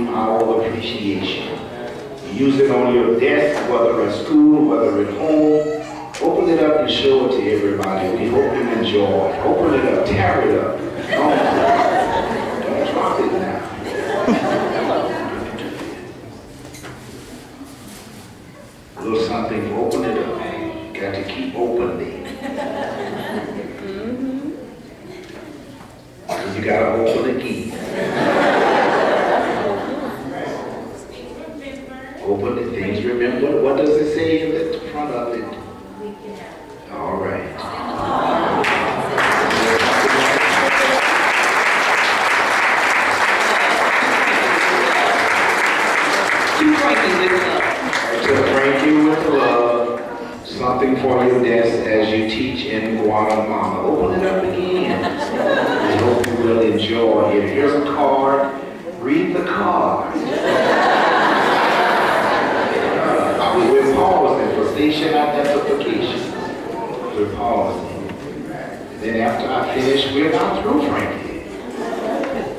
team our appreciation. Use it on your desk, whether at school, whether at home. Open it up and show it to everybody. We hope you enjoy. Open it up, tear it up. Don't, don't drop it now. A little something, open it up. Got to keep opening. Mm-hmm. You gotta open again. Open the things, remember, what does it say in the front of it? All right. To Frankie with love. To thank you with love, for your desk as you teach in Guatemala. Open it up again. I hope you will enjoy it. Here's a card. Read the card. Uh, We're pausing for station identification. We're pausing. Then after I finish, we're not through, Frankie.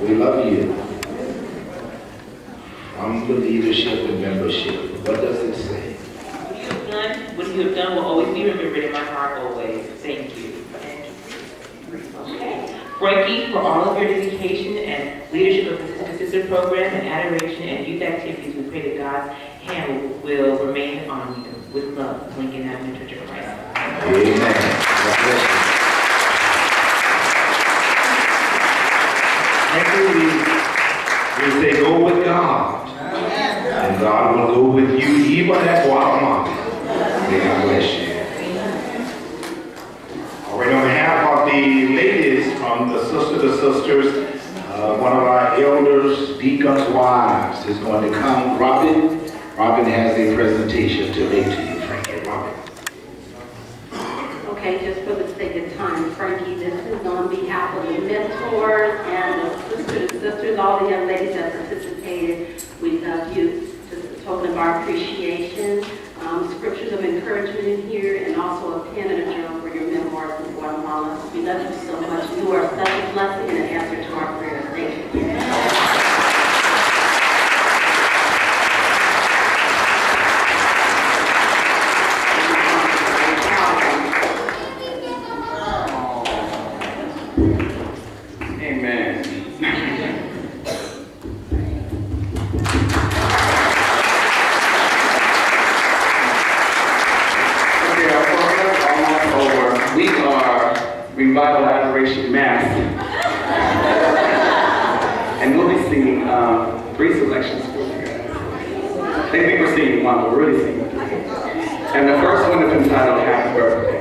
We love you. From the leadership and membership. What does it say? What you have done, what you have done will always be remembered in my heart always. Thank you. Okay. Frankie, for all of your dedication and leadership of the Sister Program and adoration and youth activities, we pray that God's hand will remain on you. With love, Lincoln Avenue Church of Christ. Amen. God bless you. Next we, we say, go with God. And God will go with you even at Guatemala. May God bless you. All right, on behalf of the ladies from the Sister to Sisters, uh, one of our elders, deacons' wives, is going to come. Robin, Robin has a presentation to make to you, Frankie. Robin. Okay, just for the sake of time, Frankie, this is on behalf of the mentors and the sisters, sisters, all the young ladies that participated. We love you. Just a token of our appreciation. Um, scriptures of encouragement in here and also a pen and a journal for your memoirs in Guatemala. We love you so much. You are such a blessing and an answer to our prayers. Thank you. Amen. Okay, our program's almost over. We are Revival Adoration Mass. And we'll be singing um, three selections for you guys. They think we're singing one, but we're really singing. And the first one is entitled Happy Birthday.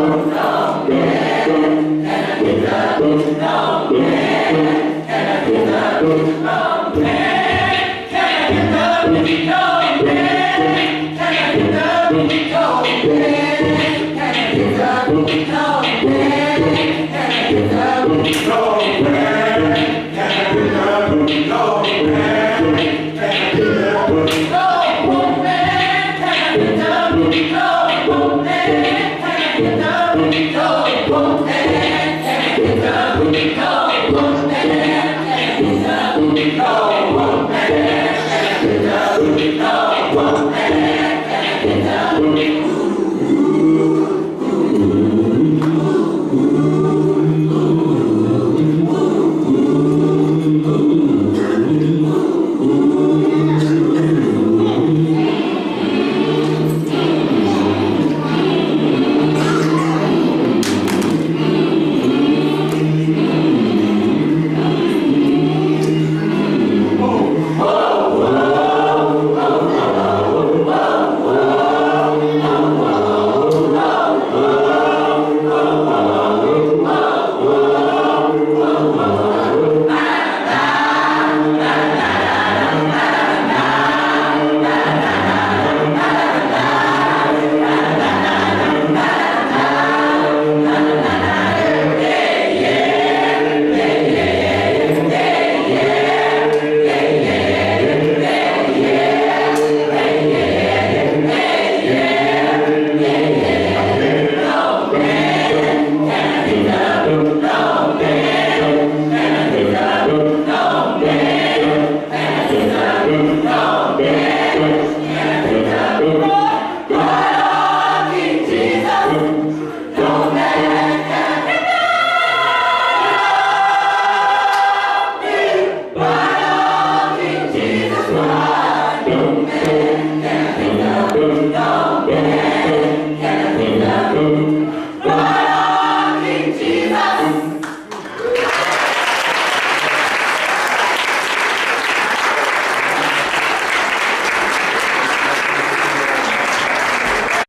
No,